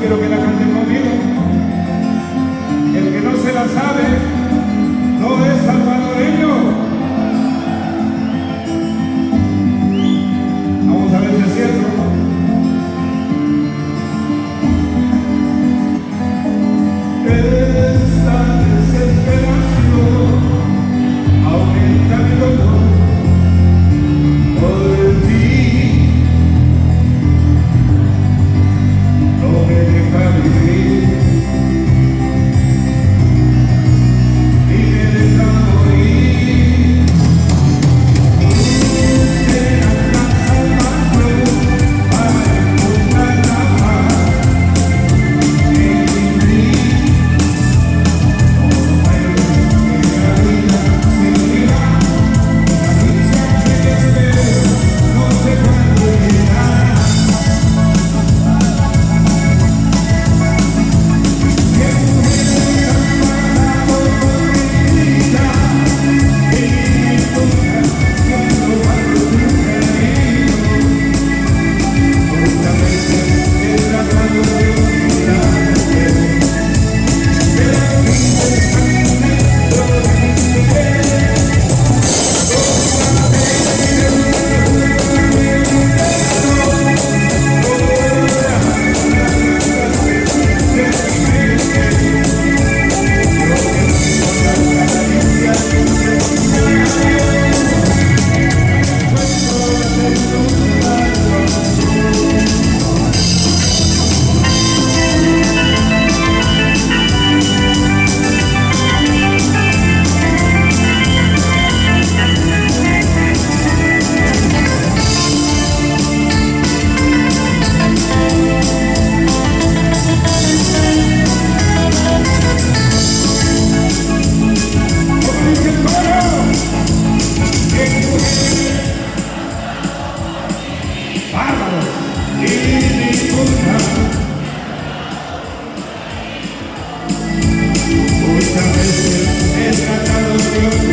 quiero que la cantemos. Esta canción